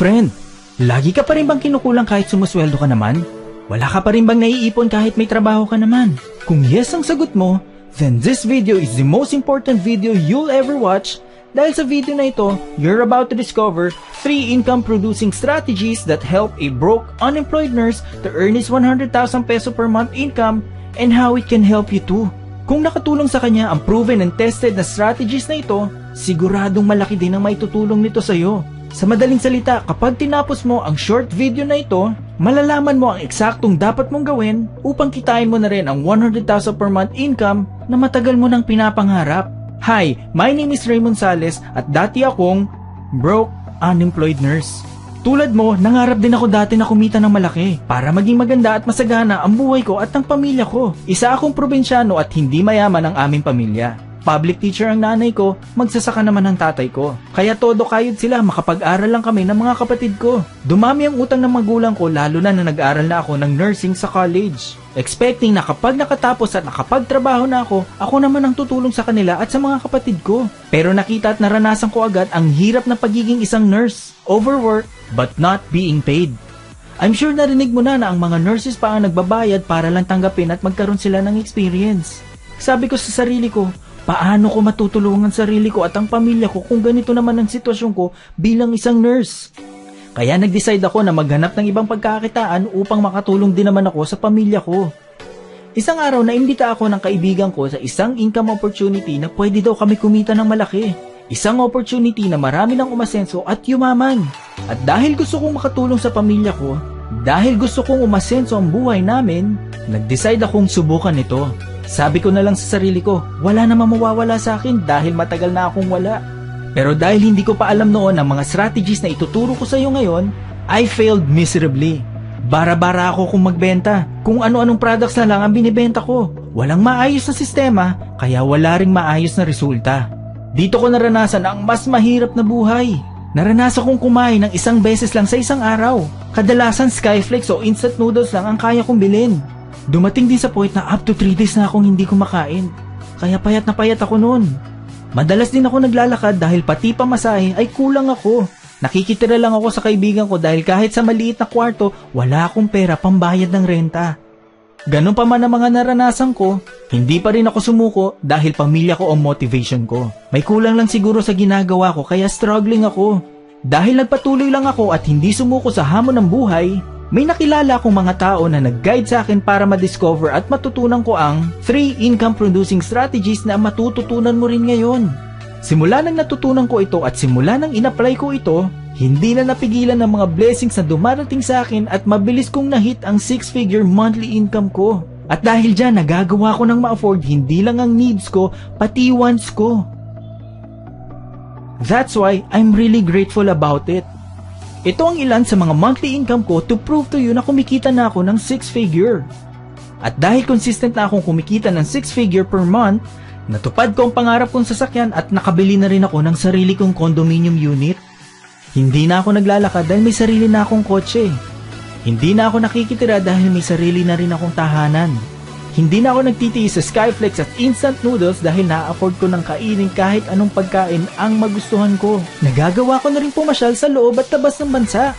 friend, lagi ka pa rin bang kinukulang kahit sumusweldo ka naman? Wala ka pa rin bang naiipon kahit may trabaho ka naman? Kung yes ang sagot mo, then this video is the most important video you'll ever watch dahil sa video na ito, you're about to discover 3 income producing strategies that help a broke, unemployed nurse to earn his 100,000 peso per month income and how it can help you too. Kung nakatulong sa kanya ang proven and tested na strategies na ito, siguradong malaki din ang maitutulong nito sa iyo. Sa madaling salita, kapag tinapos mo ang short video na ito, malalaman mo ang eksaktong dapat mong gawin upang kitain mo na rin ang 100,000 per month income na matagal mo nang pinapangarap. Hi, my name is Raymond Sales at dati akong broke unemployed nurse. Tulad mo, nangarap din ako dati na kumita ng malaki para maging maganda at masagana ang buhay ko at ng pamilya ko. Isa akong probinsyano at hindi mayaman ang aming pamilya. Public teacher ang nanay ko, magsasaka naman ang tatay ko. Kaya todo kayod sila, makapag-aral lang kami ng mga kapatid ko. Dumami ang utang ng magulang ko lalo na na nag-aral na ako ng nursing sa college. Expecting na kapag nakatapos at nakapagtrabaho na ako, ako naman ang tutulong sa kanila at sa mga kapatid ko. Pero nakita at naranasan ko agad ang hirap ng pagiging isang nurse. Overwork, but not being paid. I'm sure narinig mo na na ang mga nurses pa ang nagbabayad para lang tanggapin at magkaroon sila ng experience. Sabi ko sa sarili ko, Paano ko matutulungan sarili ko at ang pamilya ko kung ganito naman ang sitwasyon ko bilang isang nurse? Kaya nag-decide ako na maghanap ng ibang pagkakitaan upang makatulong din naman ako sa pamilya ko. Isang araw na imbita ako ng kaibigan ko sa isang income opportunity na pwede daw kami kumita ng malaki. Isang opportunity na marami ng umasenso at yumaman. At dahil gusto kong makatulong sa pamilya ko, dahil gusto kong umasenso ang buhay namin, nag-decide akong subukan ito. Sabi ko na lang sa sarili ko, wala namang mawawala sa akin dahil matagal na akong wala. Pero dahil hindi ko pa alam noon ang mga strategies na ituturo ko sa iyo ngayon, I failed miserably. Bara-bara ako kung magbenta. Kung ano-anong products na lang ang binibenta ko. Walang maayos na sistema, kaya wala ring maayos na resulta. Dito ko naranasan ang mas mahirap na buhay. Naranasan kong kumain ng isang beses lang sa isang araw. Kadalasan skyflakes o instant noodles lang ang kaya kong bilhin. Dumating din sa point na up to 3 days na akong hindi kumakain. Kaya payat na payat ako noon. Madalas din ako naglalakad dahil pati pamasahe ay kulang ako. Nakikitira lang ako sa kaibigan ko dahil kahit sa maliit na kwarto, wala akong pera pambayad ng renta. Ganun pa man ang mga naranasan ko, hindi pa rin ako sumuko dahil pamilya ko ang motivation ko. May kulang lang siguro sa ginagawa ko kaya struggling ako. Dahil nagpatuloy lang ako at hindi sumuko sa hamon ng buhay, may nakilala akong mga tao na nag-guide sa akin para ma-discover at matutunan ko ang 3 income producing strategies na matututunan mo rin ngayon. Simula nang natutunan ko ito at simula nang inapply ko ito, hindi na napigilan ng mga blessings na dumarating sa akin at mabilis kong nahit ang 6-figure monthly income ko. At dahil dyan, nagagawa ko ng ma-afford hindi lang ang needs ko, pati wants ko. That's why I'm really grateful about it. Ito ang ilan sa mga monthly income ko to prove to you na kumikita na ako ng 6 figure. At dahil consistent na akong kumikita ng 6 figure per month, natupad ko ang pangarap kong sasakyan at nakabili na rin ako ng sarili kong condominium unit. Hindi na ako naglalakad dahil may sarili na akong kotse. Hindi na ako nakikitira dahil may sarili na rin akong tahanan. Hindi na ako nagtitiis sa Skyflex at instant noodles dahil na-afford ko ng kainin kahit anong pagkain ang magustuhan ko. Nagagawa ko na rin pumasyal sa loob at tabas ng bansa.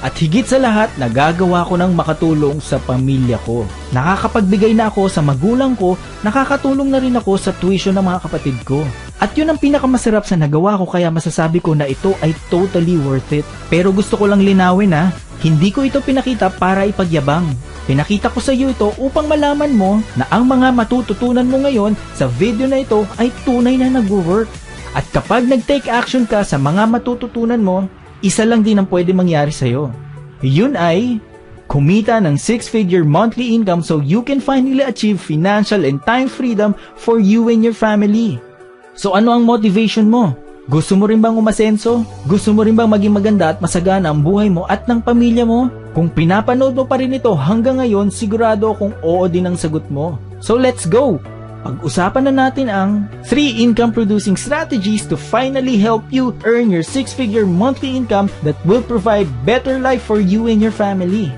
At higit sa lahat, nagagawa ko ng makatulong sa pamilya ko. Nakakapagbigay na ako sa magulang ko, nakakatulong na rin ako sa tuition ng mga kapatid ko. At yun ang pinakamasarap sa nagawa ko kaya masasabi ko na ito ay totally worth it. Pero gusto ko lang linawin na, hindi ko ito pinakita para ipagyabang. Pinakita ko sa iyo ito upang malaman mo na ang mga matututunan mo ngayon sa video na ito ay tunay na nag-work. At kapag nag-take action ka sa mga matututunan mo, isa lang din ang pwede mangyari sa iyo. Yun ay kumita ng 6-figure monthly income so you can finally achieve financial and time freedom for you and your family. So ano ang motivation mo? Gusto mo rin bang umasenso? Gusto mo rin bang maging maganda at masagana ang buhay mo at ng pamilya mo? Kung pinapanood mo pa rin ito hanggang ngayon, sigurado akong oo din ang sagot mo. So let's go! Pag-usapan na natin ang 3 income producing strategies to finally help you earn your 6-figure monthly income that will provide better life for you and your family.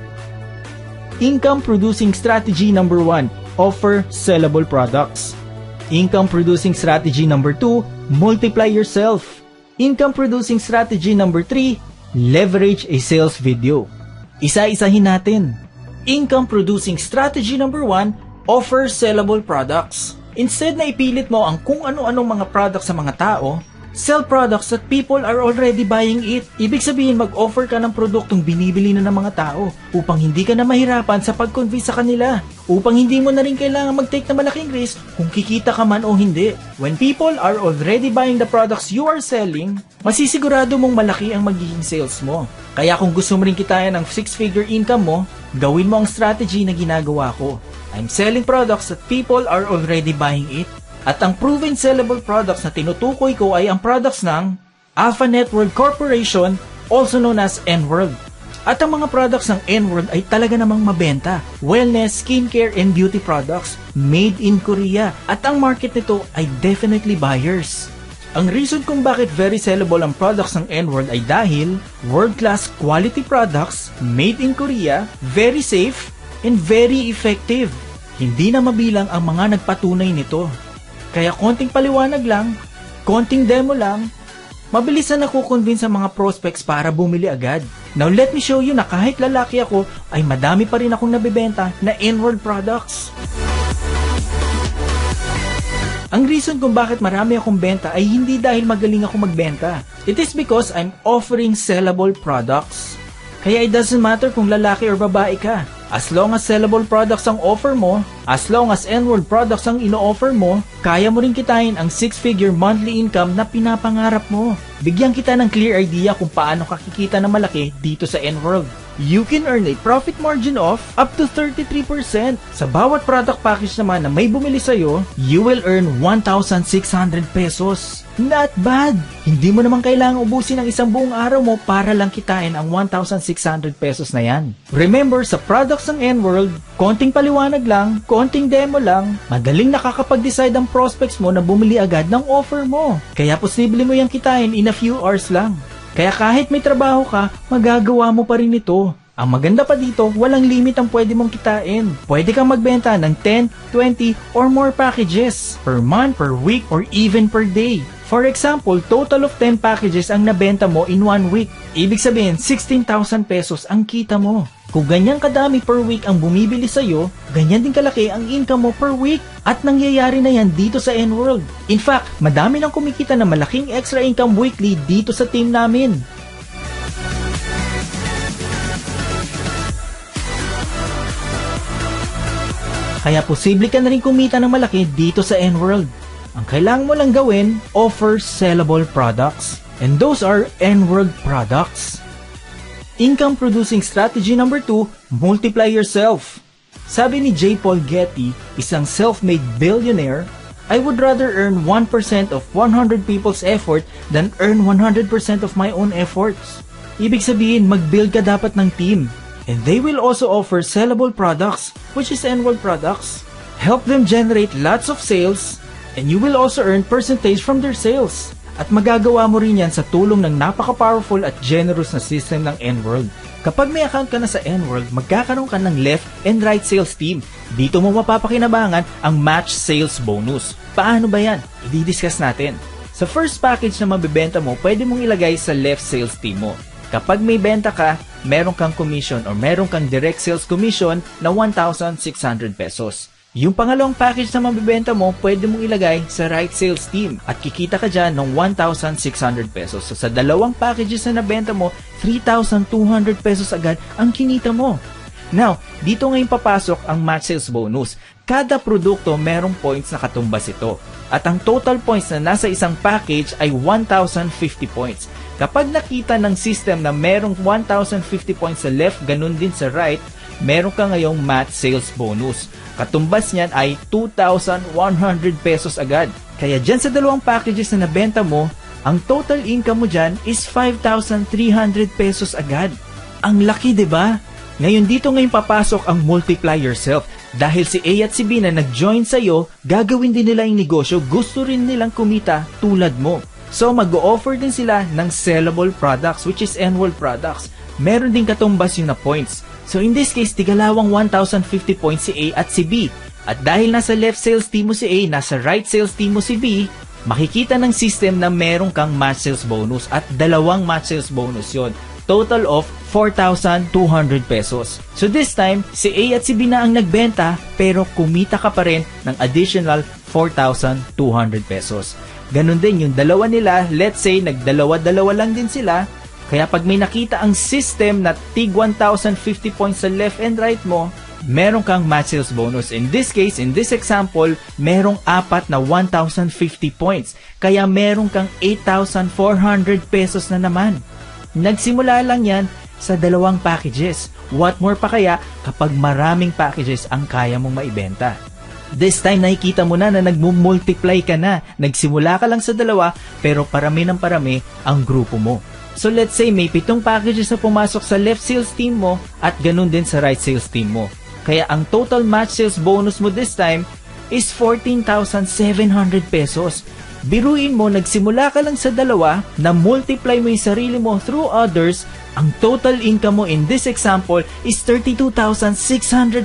Income producing strategy number 1, offer sellable products. Income producing strategy number 2, multiply yourself. Income producing strategy number 3, leverage a sales video. Isa-isahin natin. Income producing strategy number 1, offer sellable products. Instead na ipilit mo ang kung ano-anong mga products sa mga tao, Sell products that people are already buying it. Ibig sabihin mag-offer ka ng produktong binibili na ng mga tao upang hindi ka na mahirapan sa pag-convince sa kanila. Upang hindi mo na rin kailangan mag-take na malaking risk kung kikita ka man o hindi. When people are already buying the products you are selling, masisigurado mong malaki ang magiging sales mo. Kaya kung gusto mo rin kitayan ng six-figure income mo, gawin mo ang strategy na ginagawa ko. I'm selling products that people are already buying it. At ang proven sellable products na tinutukoy ko ay ang products ng Alpha Network Corporation, also known as N-World. At ang mga products ng N-World ay talaga namang mabenta. Wellness, skincare, and beauty products made in Korea. At ang market nito ay definitely buyers. Ang reason kung bakit very sellable ang products ng N-World ay dahil world-class quality products made in Korea, very safe, and very effective. Hindi na mabilang ang mga nagpatunay nito. Kaya konting paliwanag lang, konting demo lang, mabilis na nakukonvince ang mga prospects para bumili agad. Now let me show you na kahit lalaki ako, ay madami pa rin akong nabibenta na N-World products. Ang reason kung bakit marami akong benta ay hindi dahil magaling ako magbenta. It is because I'm offering sellable products. Kaya it doesn't matter kung lalaki or babae ka. As long as sellable products ang offer mo, as long as N-World products ang ino-offer mo, kaya mo rin kitain ang 6-figure monthly income na pinapangarap mo. Bigyan kita ng clear idea kung paano kakikita na malaki dito sa N-World. You can earn a profit margin of up to 33%. Sa bawat product package naman na may bumili sa'yo, you will earn 1,600 pesos. Not bad! Hindi mo naman kailangang ubusin ang isang buong araw mo para lang kitain ang 1,600 pesos na yan. Remember, sa products ng N-World, konting paliwanag lang, konting demo lang, madaling nakakapag-decide ang prospects mo na bumili agad ng offer mo. Kaya posible mo yung kitain in a few hours lang. Kaya kahit may trabaho ka, magagawa mo pa rin ito. Ang maganda pa dito, walang limit ang pwede mong kitain. Pwede kang magbenta ng 10, 20, or more packages per month, per week, or even per day. For example, total of 10 packages ang nabenta mo in one week. Ibig sabihin, 16,000 pesos ang kita mo. Kung ganyan kadami per week ang bumibili sa'yo, ganyan din kalaki ang income mo per week. At nangyayari na yan dito sa N-World. In fact, madami nang kumikita na malaking extra income weekly dito sa team namin. Kaya posible ka na rin kumita ng malaki dito sa N-World. Ang kailangan mo lang gawin, offer sellable products. And those are N-World products. Income producing strategy number 2, multiply yourself. Sabi ni J. Paul Getty, isang self-made billionaire, I would rather earn 1% of 100 people's effort than earn 100% of my own efforts. Ibig sabihin, mag-build ka dapat ng team. And they will also offer sellable products, which is N-World products. Help them generate lots of sales, and you will also earn percentage from their sales. At magagawa mo rin yan sa tulong ng napaka-powerful at generous na system ng N-World. Kapag may account ka na sa N-World, magkakaroon ka ng left and right sales team. Dito mo mapapakinabangan ang match sales bonus. Paano ba yan? I-discuss natin. Sa first package na mabibenta mo, pwede mong ilagay sa left sales team mo. Kapag may benta ka, meron kang commission or meron kang direct sales commission na 1,600 pesos. Yung pangalawang package na mabibenta mo, pwede mong ilagay sa right sales team at kikita ka dyan ng 1,600 pesos. So sa dalawang packages na nabenta mo, 3,200 pesos agad ang kinita mo. Now, dito ngayon papasok ang match sales bonus. Kada produkto merong points na katumbas ito. At ang total points na nasa isang package ay 1,050 points. Kapag nakita ng system na merong 1,050 points sa left, ganun din sa right, meron ka ngayong match sales bonus. Katumbas niyan ay 2,100 pesos agad. Kaya dyan sa dalawang packages na nabenta mo, ang total income mo dyan is 5,300 pesos agad. Ang laki, 'di ba? Ngayon dito ngayon papasok ang multiply yourself. Dahil si A at si B na nag-join sa'yo, gagawin din nila yung negosyo, gusto rin nilang kumita tulad mo. So mag-offer din sila ng sellable products which is N-World products. Meron din katumbas yung na points. So in this case, tigalawang 1,050 points si A at si B. At dahil nasa left sales team mo si A, nasa right sales team mo si B, makikita ng system na meron kang match sales bonus at dalawang match sales bonus yon total of 4,200 pesos. So this time, si A at si B na ang nagbenta pero kumita ka pa rin ng additional 4,200 pesos. Ganon din yung dalawa nila, let's say nagdalawa-dalawa lang din sila, kaya pag may nakita ang system na tig 1,050 points sa left and right mo, meron kang match sales bonus. In this case, in this example, merong apat na 1,050 points. Kaya meron kang 8,400 pesos na naman. Nagsimula lang yan sa dalawang packages. What more pa kaya kapag maraming packages ang kaya mong maibenta? This time nakikita mo na na nagmumultiply ka na. Nagsimula ka lang sa dalawa pero parami ng parami ang grupo mo. So let's say may pitong packages na pumasok sa left sales team mo at ganun din sa right sales team mo. Kaya ang total match sales bonus mo this time is 14,700 pesos. Biruin mo, nagsimula ka lang sa dalawa, na multiply mo yung sarili mo through others, ang total income mo in this example is 32,600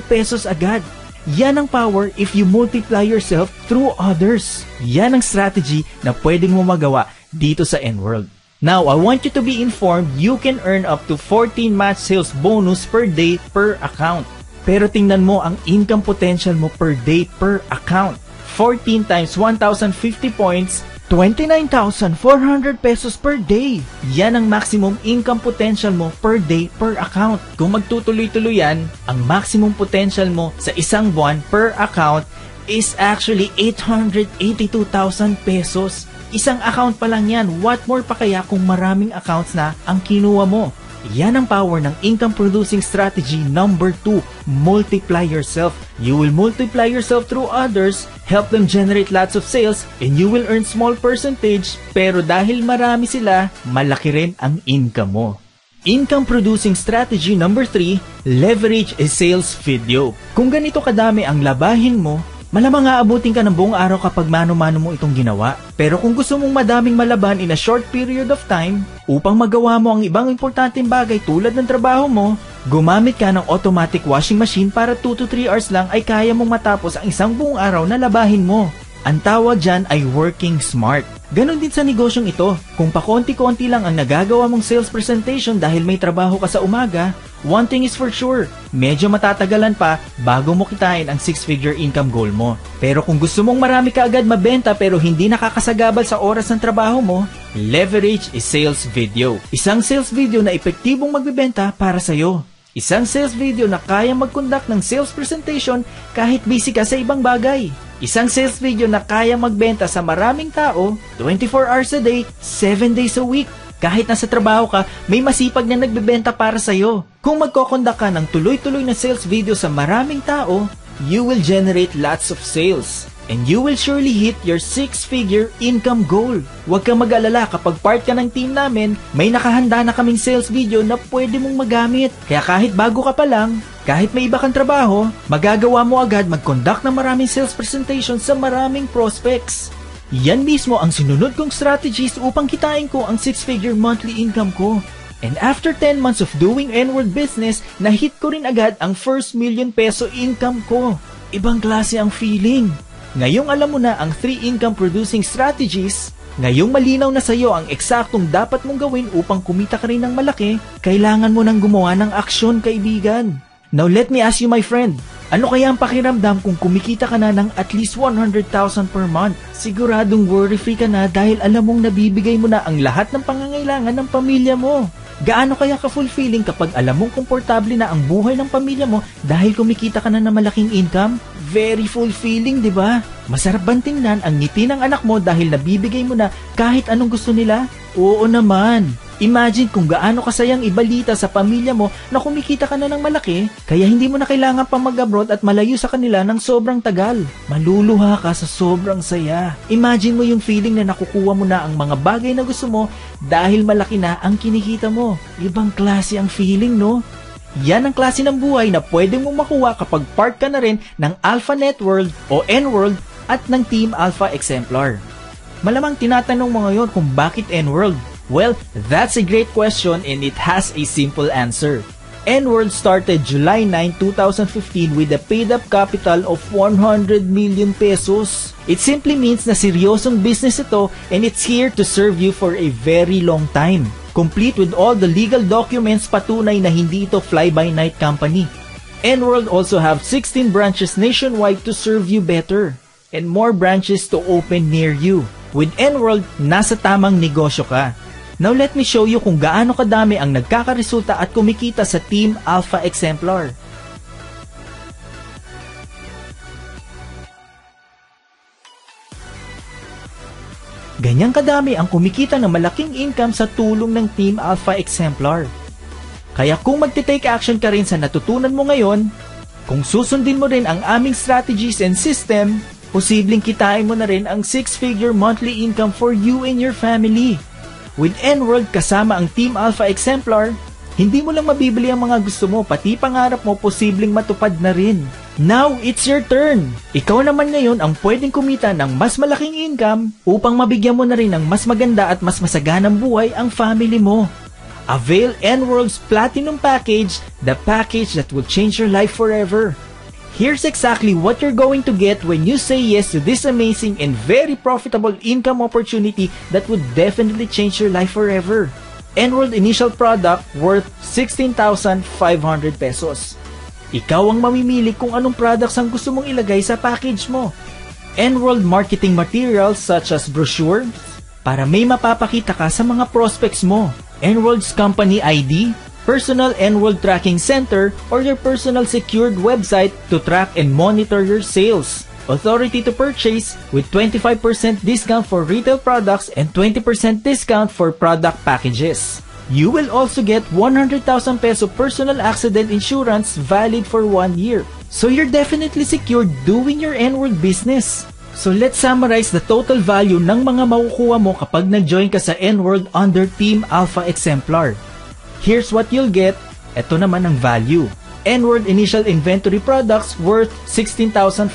pesos agad. Yan ang power if you multiply yourself through others. Yan ang strategy na pwedeng mo magawa dito sa N-World. Now, I want you to be informed you can earn up to 14 match sales bonus per day per account. Pero tingnan mo ang income potential mo per day per account. 14 times 1,050 points, 29,400 pesos per day. Yan ang maximum income potential mo per day per account. Kung magtutuloy-tuloy yan, ang maximum potential mo sa isang buwan per account is actually 882,000 pesos. Isang account pa lang yan. What more pa kaya kung maraming accounts na ang kinuha mo? Yan ang power ng income producing strategy number 2, multiply yourself. You will multiply yourself through others, help them generate lots of sales, and you will earn small percentage, pero dahil marami sila, malaki rin ang income mo. Income producing strategy number 3, leverage a sales video. Kung ganito kadami ang labahin mo, Malamang aabutin ka ng buong araw kapag mano-mano mo itong ginawa. Pero kung gusto mong madaming malaban in a short period of time, upang magawa mo ang ibang importanteng bagay tulad ng trabaho mo, gumamit ka ng automatic washing machine para 2 to 3 hours lang ay kaya mong matapos ang isang buong araw na labahin mo. Ang tawag dyan ay working smart. Ganon din sa negosyong ito. Kung pakonti-konti lang ang nagagawa mong sales presentation dahil may trabaho ka sa umaga, one thing is for sure, medyo matatagalan pa bago mo kitain ang six-figure income goal mo. Pero kung gusto mong marami ka agad mabenta pero hindi nakakasagabal sa oras ng trabaho mo, leverage is sales video. Isang sales video na epektibong magbebenta para sa'yo. Isang sales video na kaya mag-conduct ng sales presentation kahit busy ka sa ibang bagay. Isang sales video na kaya magbenta sa maraming tao 24 hours a day, 7 days a week. Kahit nasa trabaho ka, may masipag na nagbebenta para sa'yo. Kung magkokonda ka ng tuloy-tuloy na sales video sa maraming tao, you will generate lots of sales and you will surely hit your six-figure income goal. Huwag kang mag-alala kapag part ka ng team namin, may nakahanda na kaming sales video na pwede mong magamit. Kaya kahit bago ka pa lang, kahit may iba kang trabaho, magagawa mo agad mag-conduct ng maraming sales presentation sa maraming prospects. Yan mismo ang sinunod kong strategies upang kitain ko ang six-figure monthly income ko. And after 10 months of doing N-word business, na-hit ko rin agad ang first million peso income ko. Ibang klase ang feeling. Ngayong alam mo na ang 3 income producing strategies, ngayong malinaw na sa iyo ang eksaktong dapat mong gawin upang kumita ka rin ng malaki, kailangan mo nang gumawa ng aksyon kaibigan. Now let me ask you my friend, ano kaya ang pakiramdam kung kumikita ka na ng at least 100,000 per month? Siguradong worry-free ka na dahil alam mong nabibigay mo na ang lahat ng pangangailangan ng pamilya mo. Gaano kaya ka-fulfilling kapag alam mong komportable na ang buhay ng pamilya mo dahil kumikita ka na ng malaking income? Very fulfilling, di ba? Masarap bang tingnan ang ngiti ng anak mo dahil nabibigay mo na kahit anong gusto nila? Oo naman. Imagine kung gaano kasayang ibalita sa pamilya mo na kumikita ka na ng malaki, kaya hindi mo na kailangan pa mag-abroad at malayo sa kanila ng sobrang tagal. Maluluha ka sa sobrang saya. Imagine mo yung feeling na nakukuha mo na ang mga bagay na gusto mo dahil malaki na ang kinikita mo. Ibang klase ang feeling, no? Yan ang klase ng buhay na pwede mong makuha kapag part ka na rin ng Alpha Networld o N-World at ng Team Alpha Exemplar. Malamang tinatanong mo ngayon kung bakit N-World? Well, that's a great question and it has a simple answer. N-World started July 9, 2015 with a paid-up capital of 100 million pesos. It simply means na seryosong business ito and it's here to serve you for a very long time. Complete with all the legal documents patunay na hindi ito fly-by-night company. N-World also have 16 branches nationwide to serve you better and more branches to open near you. With N-World, nasa tamang negosyo ka. Now let me show you kung gaano kadami ang nagkakaresulta at kumikita sa Team Alpha Exemplar. Ganyang kadami ang kumikita ng malaking income sa tulong ng Team Alpha Exemplar. Kaya kung magte-take action ka rin sa natutunan mo ngayon, kung susundin mo rin ang aming strategies and system, posibleng kitain mo na rin ang six-figure monthly income for you and your family. With N-World kasama ang Team Alpha Exemplar, hindi mo lang mabibili ang mga gusto mo, pati pangarap mo posibleng matupad na rin. Now, it's your turn! Ikaw naman ngayon ang pwedeng kumita ng mas malaking income upang mabigyan mo na rin ng mas maganda at mas masaganang buhay ang family mo. Avail N-World's Platinum Package, the package that will change your life forever. Here's exactly what you're going to get when you say yes to this amazing and very profitable income opportunity that would definitely change your life forever. Enrolled initial product worth 16,500 pesos. Ikaw ang mamimili kung anong products ang gusto mong ilagay sa package mo. Enrolled marketing materials such as brochure, para may mapapakita ka sa mga prospects mo. Enrolled company ID, personal Enrolled tracking center, or your personal secured website to track and monitor your sales authority to purchase with 25% discount for retail products and 20% discount for product packages. You will also get 100,000 peso personal accident insurance valid for one year. So you're definitely secured doing your N-World business. So let's summarize the total value ng mga makukuha mo kapag nag-join ka sa N-World under Team Alpha Exemplar. Here's what you'll get. Ito naman ang value. N-World Initial Inventory Products worth 16,500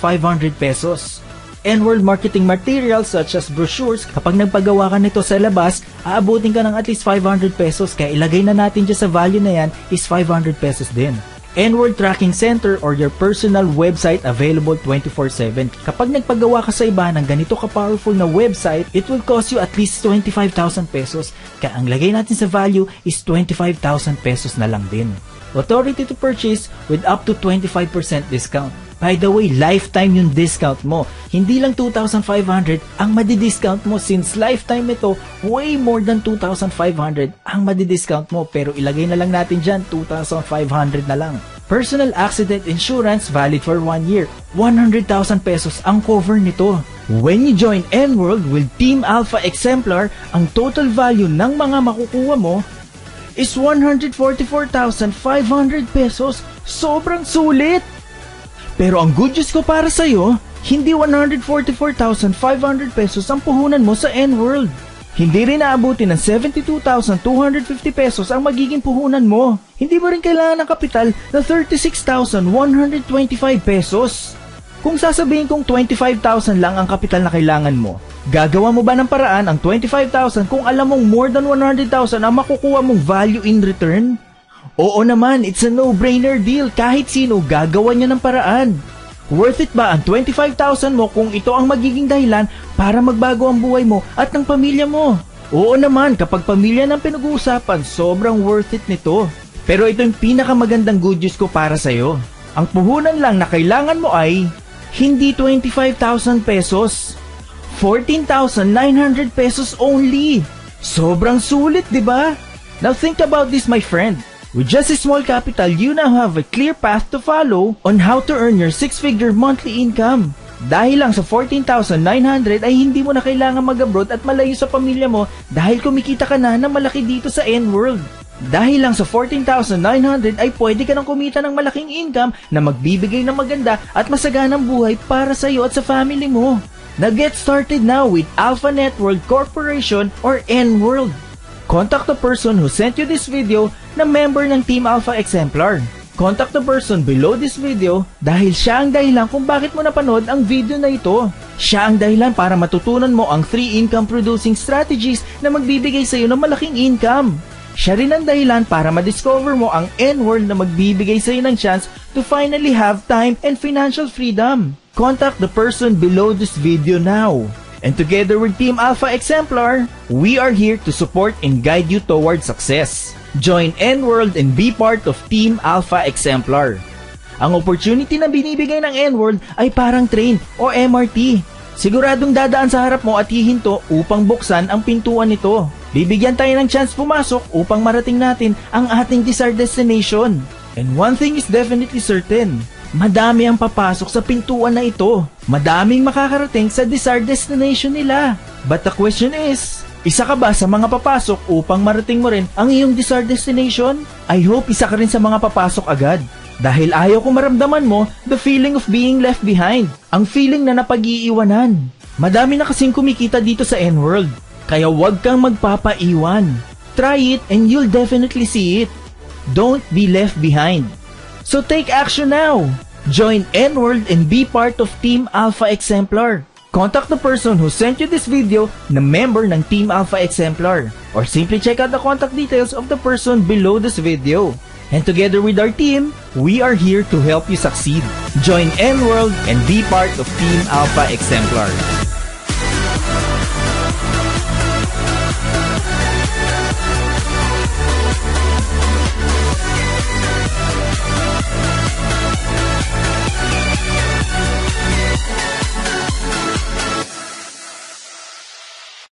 pesos. N-World Marketing Materials such as brochures, kapag nagpagawa ka nito sa labas, aabutin ka ng at least 500 pesos kaya ilagay na natin dyan sa value na yan is 500 pesos din. N-World Tracking Center or your personal website available 24-7. Kapag nagpagawa ka sa iba ng ganito ka-powerful na website, it will cost you at least 25,000 pesos. Kaya ang lagay natin sa value is 25,000 pesos na lang din authority to purchase with up to 25% discount. By the way, lifetime yung discount mo. Hindi lang 2,500 ang madi-discount mo since lifetime ito, way more than 2,500 ang madi-discount mo. Pero ilagay na lang natin dyan, 2,500 na lang. Personal accident insurance valid for 1 year. 100,000 pesos ang cover nito. When you join N-World with Team Alpha Exemplar, ang total value ng mga makukuha mo is 144,500 pesos. Sobrang sulit! Pero ang good news ko para sa'yo, hindi 144,500 pesos ang puhunan mo sa N-World. Hindi rin naabuti ng 72,250 pesos ang magiging puhunan mo. Hindi mo rin kailangan ng kapital na 36,125 pesos. Kung sasabihin kong 25,000 lang ang kapital na kailangan mo, Gagawa mo ba ng paraan ang 25,000 kung alam mong more than 100,000 ang makukuha mong value in return? Oo naman, it's a no-brainer deal. Kahit sino, gagawa niya ng paraan. Worth it ba ang 25,000 mo kung ito ang magiging dahilan para magbago ang buhay mo at ng pamilya mo? Oo naman, kapag pamilya ng pinag-uusapan, sobrang worth it nito. Pero ito yung pinakamagandang good news ko para sa'yo. Ang puhunan lang na kailangan mo ay hindi 25,000 pesos 14,900 pesos only. Sobrang sulit, di ba? Now think about this, my friend. With just a small capital, you now have a clear path to follow on how to earn your six-figure monthly income. Dahil lang sa 14,900 ay hindi mo na kailangan mag-abroad at malayo sa pamilya mo dahil kumikita ka na ng malaki dito sa N-World. Dahil lang sa 14,900 ay pwede ka nang kumita ng malaking income na magbibigay ng maganda at masaganang buhay para sa iyo at sa family mo. Now get started now with Alpha Network Corporation or N-World. Contact the person who sent you this video na member ng Team Alpha Exemplar. Contact the person below this video dahil siya ang dahilan kung bakit mo napanood ang video na ito. Siya ang dahilan para matutunan mo ang 3 income producing strategies na magbibigay sa iyo ng malaking income. Siya rin ang dahilan para ma-discover mo ang N-World na magbibigay sa'yo ng chance to finally have time and financial freedom. Contact the person below this video now. And together with Team Alpha Exemplar, we are here to support and guide you toward success. Join N-World and be part of Team Alpha Exemplar. Ang opportunity na binibigay ng N-World ay parang train o MRT. Siguradong dadaan sa harap mo at hihinto upang buksan ang pintuan nito. Bibigyan tayo ng chance pumasok upang marating natin ang ating desired destination. And one thing is definitely certain, madami ang papasok sa pintuan na ito. Madaming makakarating sa desired destination nila. But the question is, isa ka ba sa mga papasok upang marating mo rin ang iyong desired destination? I hope isa ka rin sa mga papasok agad. Dahil ayaw ko maramdaman mo the feeling of being left behind. Ang feeling na napag-iiwanan. Madami na kasing kumikita dito sa N-World. Kaya huwag kang magpapaiwan. Try it and you'll definitely see it. Don't be left behind. So take action now. Join N-World and be part of Team Alpha Exemplar. Contact the person who sent you this video na member ng Team Alpha Exemplar. Or simply check out the contact details of the person below this video. And together with our team, we are here to help you succeed. Join N-World and be part of Team Alpha Exemplar.